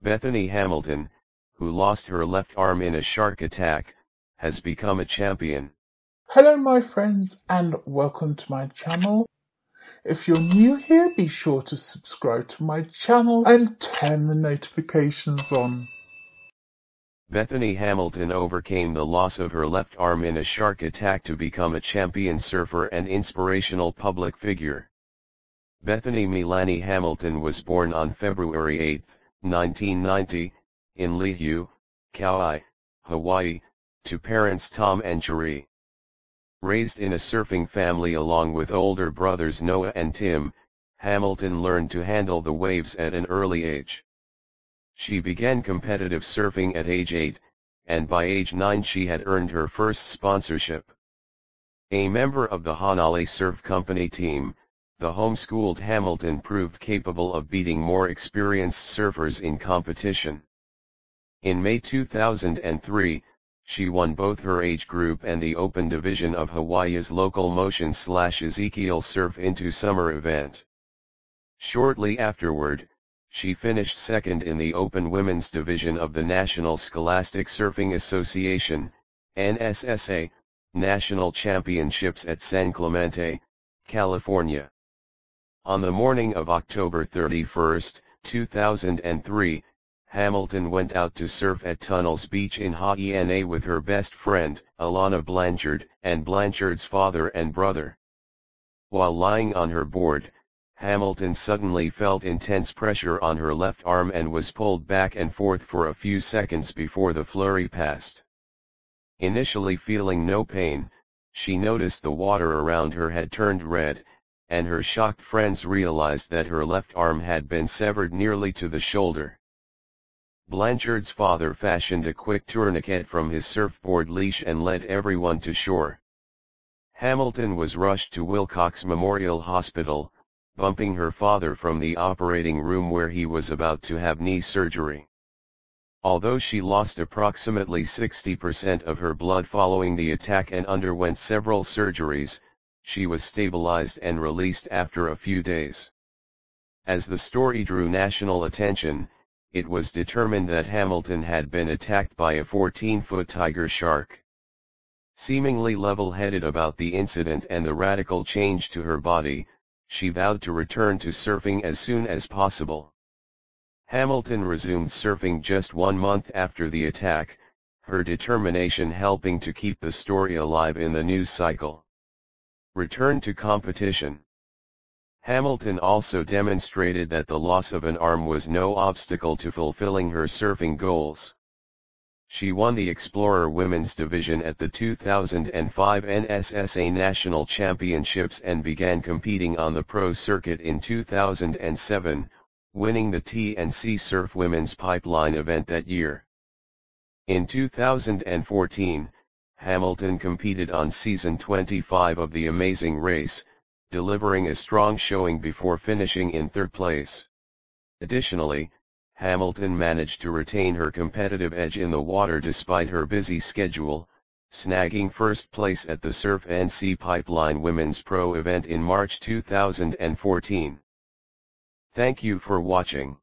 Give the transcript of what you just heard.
Bethany Hamilton, who lost her left arm in a shark attack, has become a champion. Hello my friends and welcome to my channel. If you're new here, be sure to subscribe to my channel and turn the notifications on. Bethany Hamilton overcame the loss of her left arm in a shark attack to become a champion surfer and inspirational public figure. Bethany Meilani Hamilton was born on February 8, 1990, in Lihue, Kauai, Hawaii, to parents Tom and Cheri. Raised in a surfing family along with older brothers Noah and Tim, Hamilton learned to handle the waves at an early age. She began competitive surfing at age 8, and by age 9 she had earned her first sponsorship. A member of the Hanalei Surf Company team, the homeschooled Hamilton proved capable of beating more experienced surfers in competition. In May 2003, she won both her age group and the Open Division of Hawaii's local motion slash Ezekiel Surf into Summer event. Shortly afterward, she finished second in the Open Women's Division of the National Scholastic Surfing Association, NSSA, National Championships at San Clemente, California. On the morning of October 31, 2003, Hamilton went out to surf at Tunnels Beach in Haena with her best friend, Alana Blanchard, and Blanchard's father and brother. While lying on her board, Hamilton suddenly felt intense pressure on her left arm and was pulled back and forth for a few seconds before the flurry passed. Initially feeling no pain, she noticed the water around her had turned red, and her shocked friends realized that her left arm had been severed nearly to the shoulder. Blanchard's father fashioned a quick tourniquet from his surfboard leash and led everyone to shore. Hamilton was rushed to Wilcox Memorial Hospital, bumping her father from the operating room where he was about to have knee surgery. Although she lost approximately 60% of her blood following the attack and underwent several surgeries, she was stabilized and released after a few days. As the story drew national attention, it was determined that Hamilton had been attacked by a 14-foot tiger shark. Seemingly level-headed about the incident and the radical change to her body, she vowed to return to surfing as soon as possible. Hamilton resumed surfing just one month after the attack, her determination helping to keep the story alive in the news cycle. Return to competition. Hamilton also demonstrated that the loss of an arm was no obstacle to fulfilling her surfing goals. She won the Explorer Women's Division at the 2005 NSSA National Championships and began competing on the pro circuit in 2007, winning the TNC Surf Women's Pipeline event that year. In 2014, Hamilton competed on season 25 of The Amazing Race, delivering a strong showing before finishing in third place. Additionally, Hamilton managed to retain her competitive edge in the water despite her busy schedule, snagging first place at the Surf N Sea Pipeline Women's Pro event in March 2014. Thank you for watching.